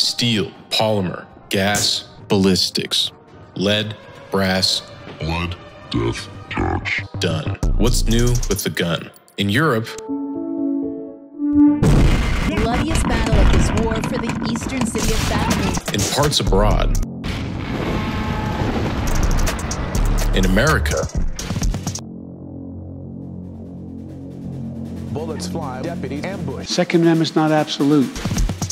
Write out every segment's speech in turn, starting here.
Steel, polymer, gas, ballistics, lead, brass, Blood, death, touch. done. What's new with the gun? In Europe, bloodiest battle of this war for the eastern city of Bakhmut. in parts abroad, in America, Bullets fly, deputy ambush. Second Amendment's not absolute.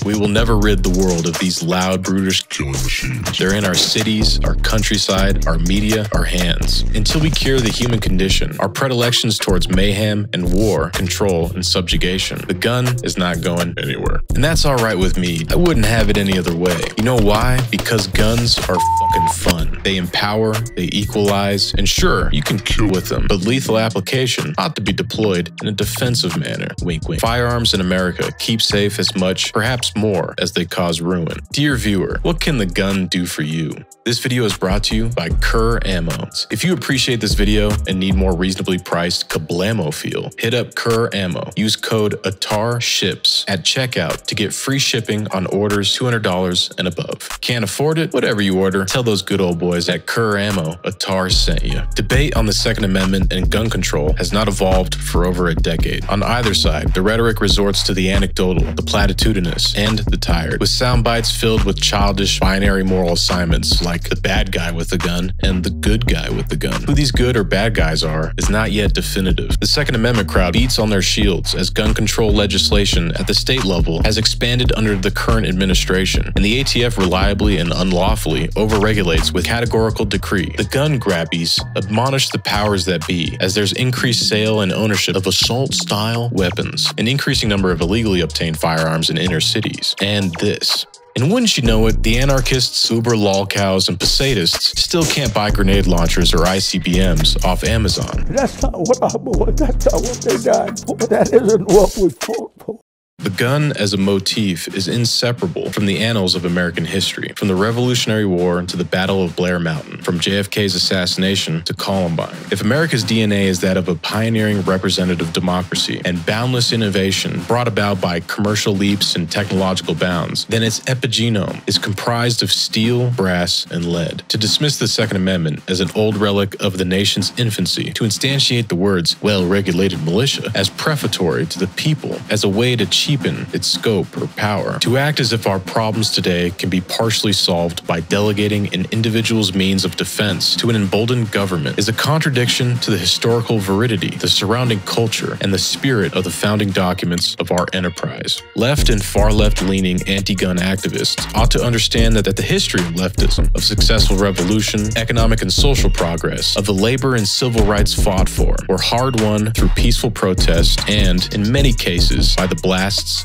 We will never rid the world of these loud, brutish Killing machines. They're in our cities, our countryside, our media, our hands. Until we cure the human condition, our predilections towards mayhem and war, control, and subjugation, the gun is not going anywhere. And that's alright with me. I wouldn't have it any other way. You know why? Because guns are fucking fun. They empower, they equalize, and sure, you can kill with them, but lethal application ought to be deployed in a defensive manner. Wink wink. Firearms in America keep safe as much, perhaps more, as they cause ruin. Dear viewer, what can the gun do for you? This video is brought to you by KIR Ammo. If you appreciate this video and need more reasonably priced Kablamo feel, hit up KIR Ammo. Use code ATTARSHIPS at checkout to get free shipping on orders $200 and above. Can't afford it? Whatever you order, tell those good old boys at KIR Ammo ATTAR sent you. Debate on the Second Amendment and gun control has not evolved for over a decade. On either side, the rhetoric resorts to the anecdotal, the platitudinous, and the tired, with sound bites filled with childish binary moral assignments like the bad guy with the gun and the good guy with the gun. Who these good or bad guys are is not yet definitive. The Second Amendment crowd beats on their shields as gun control legislation at the state level has expanded under the current administration, and the ATF reliably and unlawfully overregulates with categorical decree. The gun grabbies admonish the powers that be as there's increased sale and ownership of assault style weapons, an increasing number of illegally obtained firearms in inner cities, and this. And wouldn't you know it, the anarchists, Uber lolcows, and Posadists still can't buy grenade launchers or ICBMs off Amazon. That's not what I. That's not what they for. That isn't what we fought. The gun as a motif is inseparable from the annals of American history, from the Revolutionary War to the Battle of Blair Mountain, from JFK's assassination to Columbine. If America's DNA is that of a pioneering representative democracy and boundless innovation brought about by commercial leaps and technological bounds, then its epigenome is comprised of steel, brass, and lead. To dismiss the Second Amendment as an old relic of the nation's infancy, to instantiate the words well regulated militia as prefatory to the people, as a way to cheapen its scope or power, to act as if our problems today can be partially solved by delegating an individual's means of defense to an emboldened government is a contradiction to the historical veridity, the surrounding culture, and the spirit of the founding documents of our enterprise. Left and far left leaning anti gun activists ought to understand that, that the history of leftism, of successful revolution, economic and social progress, of the labor and civil rights fought for, were hard won through peaceful protest and, in many cases, by the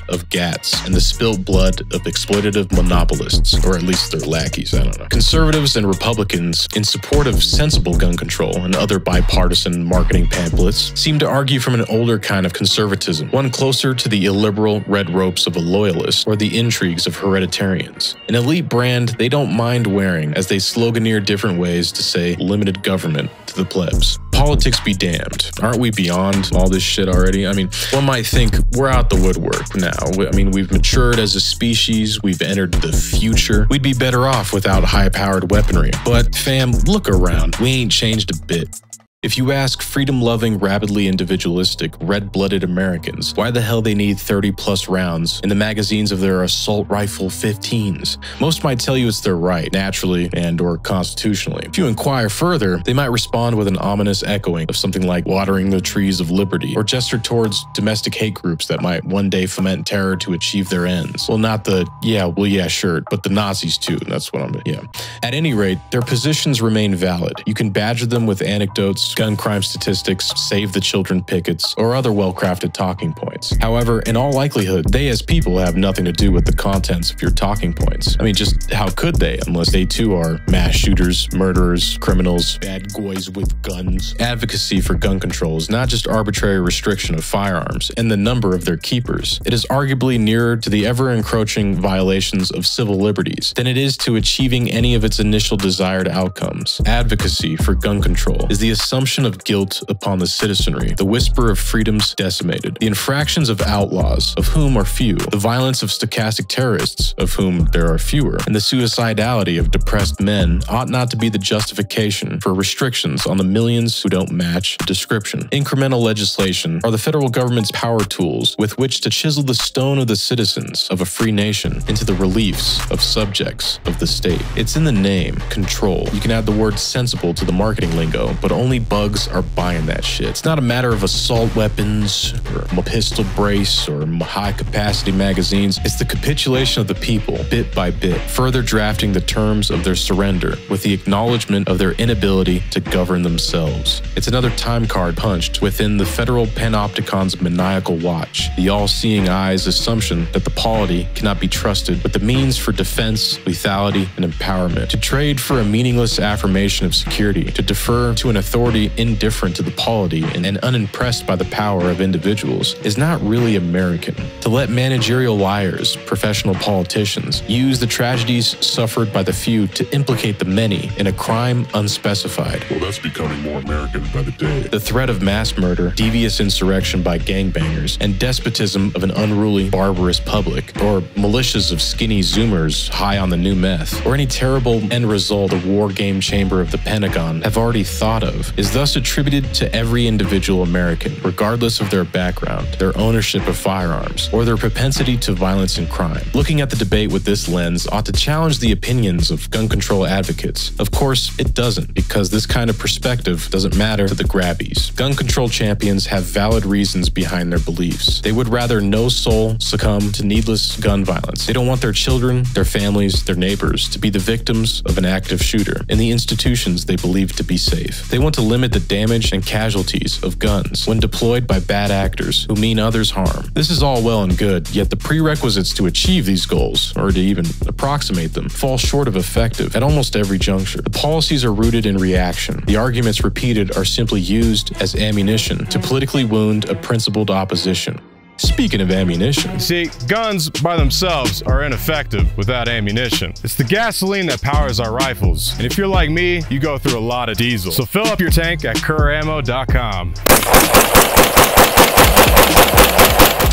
of GATS and the spilt blood of exploitative monopolists, or at least their lackeys, I don't know. Conservatives and Republicans, in support of sensible gun control and other bipartisan marketing pamphlets, seem to argue from an older kind of conservatism, one closer to the illiberal red ropes of a loyalist or the intrigues of hereditarians. An elite brand they don't mind wearing as they sloganeer different ways to say limited government to the plebs. Politics be damned. Aren't we beyond all this shit already? I mean, one might think we're out the woodwork now. I mean, we've matured as a species, we've entered the future. We'd be better off without high powered weaponry. But, fam, look around. We ain't changed a bit. If you ask freedom loving, rapidly individualistic, red blooded Americans why the hell they need 30 plus rounds in the magazines of their assault rifle 15s, most might tell you it's their right, naturally and or constitutionally. If you inquire further, they might respond with an ominous echoing of something like watering the trees of liberty, or gesture towards domestic hate groups that might one day foment terror to achieve their ends. Well, not the, yeah, well, yeah, sure, but the Nazis too. That's what I'm, yeah. At any rate, their positions remain valid. You can badger them with anecdotes, gun crime statistics, save the children pickets, or other well crafted talking points. However, in all likelihood, they as people have nothing to do with the contents of your talking points. I mean, just how could they, unless they too are mass shooters, murderers, criminals, bad boys with guns? Advocacy for gun control is not just arbitrary restriction of firearms and the number of their keepers. It is arguably nearer to the ever encroaching violations of civil liberties than it is to achieving any of its initial desired outcomes. Advocacy for gun control is the assumption presumption of guilt upon the citizenry, the whisper of freedoms decimated, the infractions of outlaws, of whom are few, the violence of stochastic terrorists, of whom there are fewer, and the suicidality of depressed men ought not to be the justification for restrictions on the millions who don't match the description. Incremental legislation are the federal government's power tools with which to chisel the stone of the citizens of a free nation into the reliefs of subjects of the state. It's in the name, control. You can add the word sensible to the marketing lingo, but only bugs are buying that shit. It's not a matter of assault weapons or a pistol brace or high capacity magazines. It's the capitulation of the people, bit by bit, further drafting the terms of their surrender with the acknowledgement of their inability to govern themselves. It's another time card punched within the federal panopticon's maniacal watch, the all seeing eye's assumption that the polity cannot be trusted with the means for defense, lethality, and empowerment. To trade for a meaningless affirmation of security, to defer to an authority indifferent to the polity and, and unimpressed by the power of individuals, is not really American. To let managerial liars, professional politicians, use the tragedies suffered by the few to implicate the many in a crime unspecified. Well, that's becoming more American by the day. The threat of mass murder, devious insurrection by gangbangers, and despotism of an unruly, barbarous public, or militias of skinny zoomers high on the new meth, or any terrible end result the war game chamber of the Pentagon have already thought of, is thus attributed to every individual American, regardless of their background, their ownership of firearms, or their propensity to violence and crime. Looking at the debate with this lens ought to challenge the opinions of gun control advocates. Of course, it doesn't, because this kind of perspective doesn't matter to the grabbies. Gun control champions have valid reasons behind their beliefs. They would rather no soul succumb to needless gun violence. They don't want their children, their families, their neighbors to be the victims of an active shooter in the institutions they believe to be safe. They want to limit the damage and casualties of guns when deployed by bad actors who mean others harm. This is all well and good, yet the prerequisites to achieve these goals, or to even approximate them, fall short of effective at almost every juncture. The policies are rooted in reaction. The arguments repeated are simply used as ammunition to politically wound a principled opposition. Speaking of ammunition, See, guns by themselves are ineffective without ammunition. It's the gasoline that powers our rifles. And if you're like me, you go through a lot of diesel. So fill up your tank at KIRAmmo.com.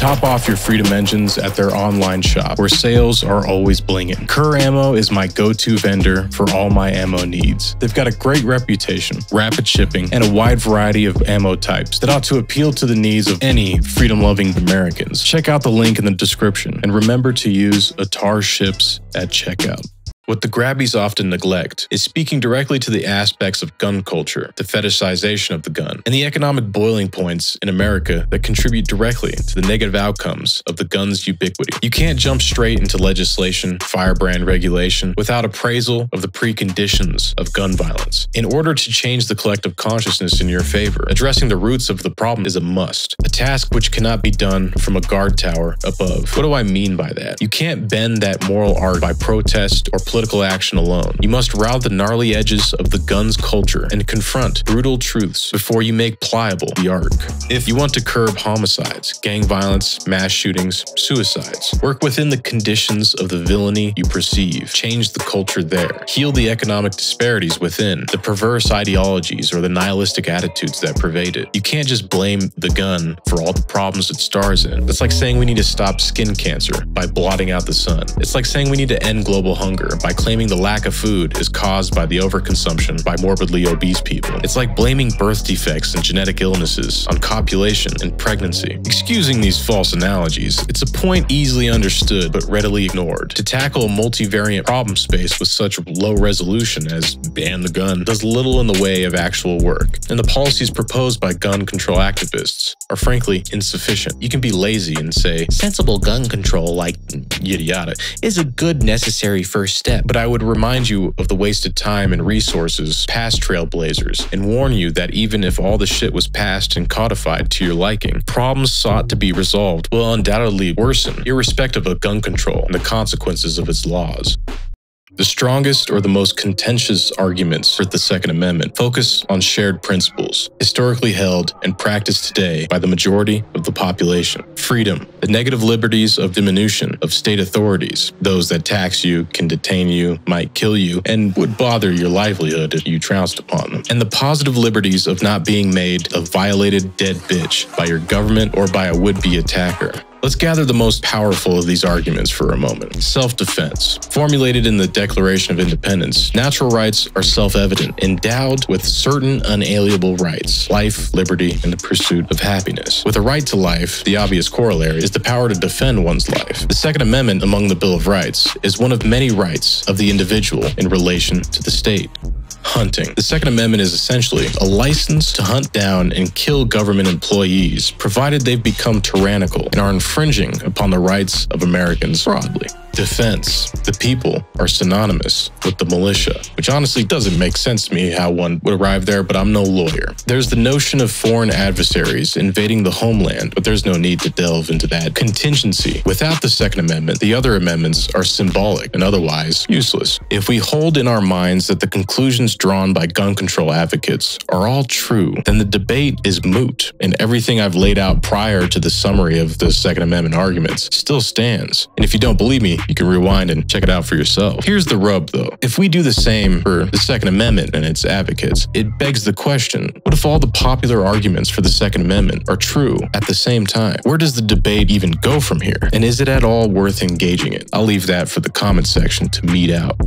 top off your Freedom engines at their online shop where sales are always blinging. KIR Ammo is my go-to vendor for all my ammo needs. They've got a great reputation, rapid shipping, and a wide variety of ammo types that ought to appeal to the needs of any freedom-loving Americans. Check out the link in the description and remember to use Attar Ships at checkout. What the grabbies often neglect is speaking directly to the aspects of gun culture, the fetishization of the gun, and the economic boiling points in America that contribute directly to the negative outcomes of the gun's ubiquity. You can't jump straight into legislation, firebrand regulation, without appraisal of the preconditions of gun violence. In order to change the collective consciousness in your favor, addressing the roots of the problem is a must, a task which cannot be done from a guard tower above. What do I mean by that? You can't bend that moral arc by protest or political action alone. You must route the gnarly edges of the gun's culture and confront brutal truths before you make pliable the arc. If you want to curb homicides, gang violence, mass shootings, suicides, work within the conditions of the villainy you perceive, change the culture there, heal the economic disparities within, the perverse ideologies or the nihilistic attitudes that pervade it. You can't just blame the gun for all the problems it stars in. It's like saying we need to stop skin cancer by blotting out the sun. It's like saying we need to end global hunger by claiming the lack of food is caused by the overconsumption by morbidly obese people. It's like blaming birth defects and genetic illnesses on copulation and pregnancy. Excusing these false analogies, it's a point easily understood but readily ignored. To tackle a multivariant problem space with such low resolution as ban the gun does little in the way of actual work, and the policies proposed by gun control activists are frankly insufficient. You can be lazy and say, sensible gun control, like yada yada, is a good necessary first step, but I would remind you of the wasted time and resources past trailblazers and warn you that even if all the shit was passed and codified to your liking, problems sought to be resolved will undoubtedly worsen, irrespective of gun control and the consequences of its laws. The strongest or the most contentious arguments for the Second Amendment focus on shared principles, historically held and practiced today by the majority of the population. Freedom, the negative liberties of diminution of state authorities, those that tax you, can detain you, might kill you, and would bother your livelihood if you trounced upon them. And the positive liberties of not being made a violated dead bitch by your government or by a would-be attacker. Let's gather the most powerful of these arguments for a moment. Self-defense. Formulated in the Declaration of Independence, natural rights are self-evident, endowed with certain unalienable rights, life, liberty, and the pursuit of happiness. With a right to life, the obvious corollary is the power to defend one's life. The Second Amendment among the Bill of Rights is one of many rights of the individual in relation to the state hunting. The Second Amendment is essentially a license to hunt down and kill government employees, provided they've become tyrannical and are infringing upon the rights of Americans broadly. Defense. The people are synonymous with the militia, which honestly doesn't make sense to me how one would arrive there, but I'm no lawyer. There's the notion of foreign adversaries invading the homeland, but there's no need to delve into that. Contingency. Without the Second Amendment, the other amendments are symbolic and otherwise useless. If we hold in our minds that the conclusions drawn by gun control advocates are all true, then the debate is moot, and everything I've laid out prior to the summary of the Second Amendment arguments still stands. And if you don't believe me, you can rewind and check it out for yourself. Here's the rub though. If we do the same for the Second Amendment and its advocates, it begs the question, what if all the popular arguments for the Second Amendment are true at the same time? Where does the debate even go from here? And is it at all worth engaging it? I'll leave that for the comment section to meet out.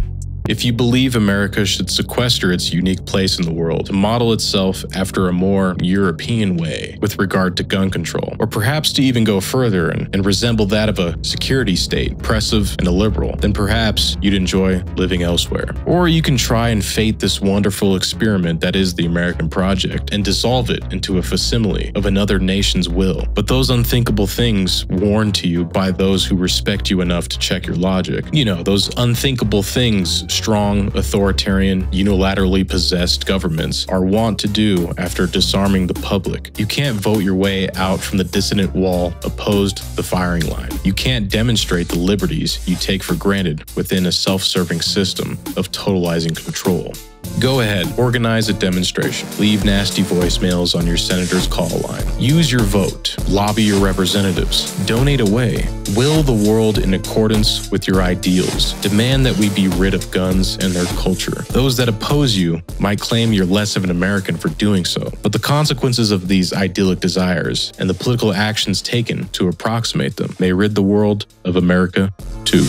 If you believe America should sequester its unique place in the world to model itself after a more European way with regard to gun control, or perhaps to even go further and, and resemble that of a security state, oppressive and illiberal, then perhaps you'd enjoy living elsewhere. Or you can try and fate this wonderful experiment that is the American project and dissolve it into a facsimile of another nation's will. But those unthinkable things warned to you by those who respect you enough to check your logic, you know, those unthinkable things strong, authoritarian, unilaterally possessed governments are wont to do after disarming the public. You can't vote your way out from the dissident wall opposed the firing line. You can't demonstrate the liberties you take for granted within a self-serving system of totalizing control. Go ahead, organize a demonstration. Leave nasty voicemails on your senator's call line. Use your vote. Lobby your representatives. Donate away. Will the world in accordance with your ideals. Demand that we be rid of guns and their culture. Those that oppose you might claim you're less of an American for doing so, but the consequences of these idyllic desires and the political actions taken to approximate them may rid the world of America too.